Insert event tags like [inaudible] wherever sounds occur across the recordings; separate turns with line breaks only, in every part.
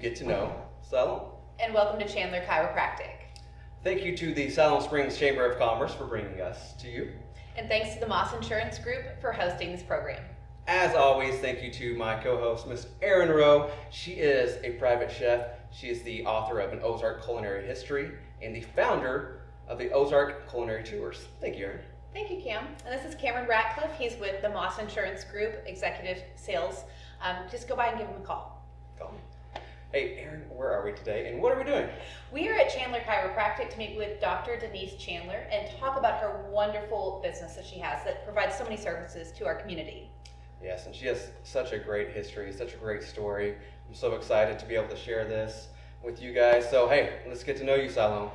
get to know Siloam.
And welcome to Chandler Chiropractic.
Thank you to the Siloam Springs Chamber of Commerce for bringing us to you.
And thanks to the Moss Insurance Group for hosting this program.
As always, thank you to my co-host, Miss Erin Rowe. She is a private chef. She is the author of an Ozark culinary history and the founder of the Ozark Culinary Tours. Thank you, Erin.
Thank you, Cam. And this is Cameron Ratcliffe. He's with the Moss Insurance Group, Executive Sales. Um, just go by and give him a call.
Hey, Erin, where are we today and what are we doing?
We are at Chandler Chiropractic to meet with Dr. Denise Chandler and talk about her wonderful business that she has that provides so many services to our community.
Yes, and she has such a great history, such a great story. I'm so excited to be able to share this with you guys. So, hey, let's get to know you, Siloam.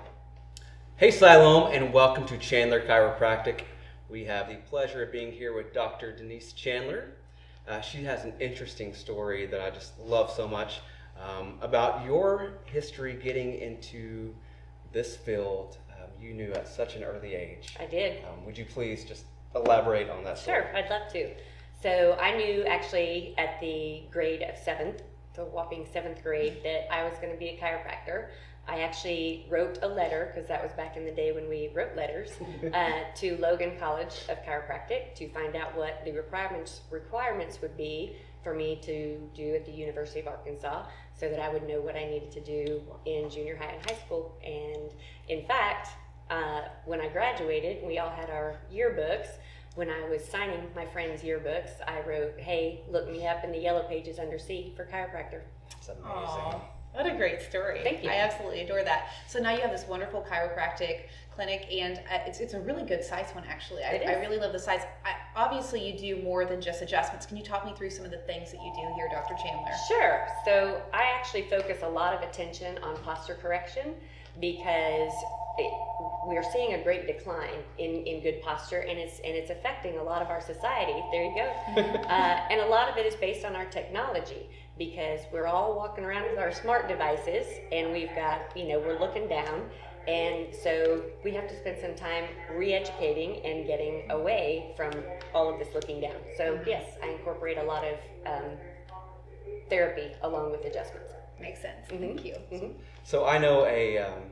Hey, Siloam, and welcome to Chandler Chiropractic. We have the pleasure of being here with Dr. Denise Chandler. Uh, she has an interesting story that I just love so much um, about your history getting into this field. Um, you knew at such an early age.
I did.
Um, would you please just elaborate on that story?
Sure, I'd love to. So I knew actually at the grade of seventh, the whopping seventh grade, that I was going to be a chiropractor. I actually wrote a letter because that was back in the day when we wrote letters [laughs] uh, to Logan College of Chiropractic to find out what the requirements requirements would be for me to do at the University of Arkansas, so that I would know what I needed to do in junior high and high school. And in fact, uh, when I graduated, we all had our yearbooks when I was signing my friends' yearbooks, I wrote, "Hey, look me up in the yellow pages under C for chiropractor."
It's amazing.
Aw, what a great story.
Thank you.
I absolutely adore that. So now you have this wonderful chiropractic clinic, and uh, it's, it's a really good size one, actually. I, I really love the size. I, obviously, you do more than just adjustments. Can you talk me through some of the things that you do here, Dr. Chandler?
Sure. So I actually focus a lot of attention on posture correction because it, we're seeing a great decline in, in good posture, and it's and it's affecting a lot of our society. There you go. [laughs] uh, and a lot of it is based on our technology because we're all walking around with our smart devices, and we've got you know we're looking down. And so we have to spend some time re-educating and getting away from all of this looking down. So yes, I incorporate a lot of um, therapy along with adjustments.
Makes sense.
Mhm.
Thank you.
Mhm.
So I know a, um,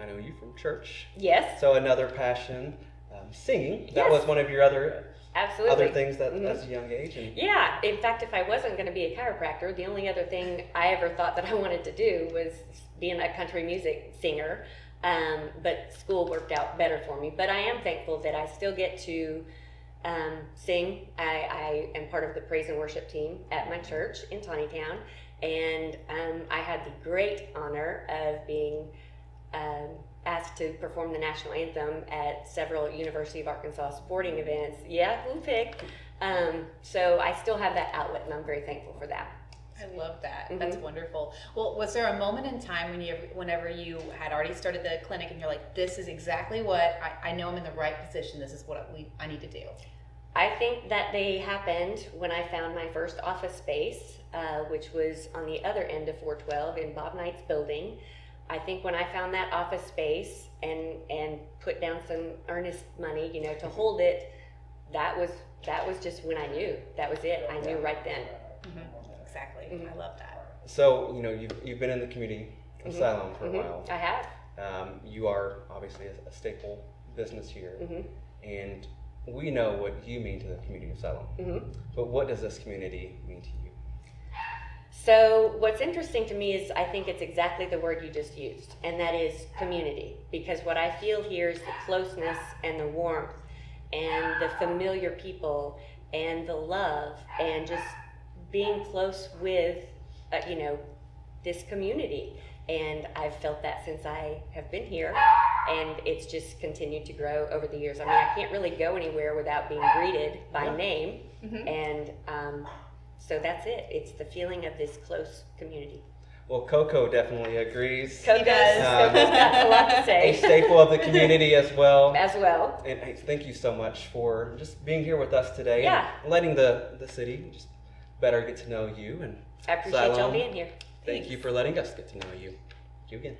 I know you from church.
Yes,
So another passion, um, singing. That
Yes.
was one of your other
absolutely.
other things that
Mhm.
as a young age. And
Yeah, in fact, if I wasn't going to be a chiropractor, the only other thing I ever thought that I [laughs] wanted to do was being a country music singer. Um, but school worked out better for me. But I am thankful that I still get to um, sing. I, I am part of the praise and worship team at my church in Tontitown, and um, I had the great honor of being um, asked to perform the national anthem at several University of Arkansas sporting events. Yeah, Woo Pig. Um, so I still have that outlet, and I'm very thankful for that.
I love that.
Mhm.
That's wonderful. Well, was there a moment in time when you, whenever you had already started the clinic, and you're like, "This is exactly what I, I know. I'm in the right position. This is what we, I need to do."
I think that they happened when I found my first office space, uh, which was on the other end of 412 in Bob Knight's building. I think when I found that office space and and put down some earnest money, you know, to hold it, that was that was just when I knew that was it. I knew right then.
Exactly.
Mhm.
I love that.
so you know you've you've been in the community asylum for
Mhm.
a while.
I have.
Um, you are obviously a, a staple business here,
hmm
and we know what you mean to the community of
Siloam.
But what does this community mean to you?
So, what's interesting to me is I think it's exactly the word you just used, and that is community. Because what I feel here is the closeness and the warmth and the familiar people and the love and just being close with, uh, you know, this community. And I've felt that since I have been here, and it's just continued to grow over the years. I mean, I can't really go anywhere without being greeted by name,
Mhm.
and um, so that's it. It's the feeling of this close community.
Well, Coco definitely agrees.
Coco's,
does.
Coco's got a lot to
um,
a
staple of the community as well. [laughs]
as well.
And hey, thank you so much for just being here with us today
Yeah.
and letting the, the city just better get to know you. And
I appreciate y'all being here.
thank you for letting us get to know you. Thank you again.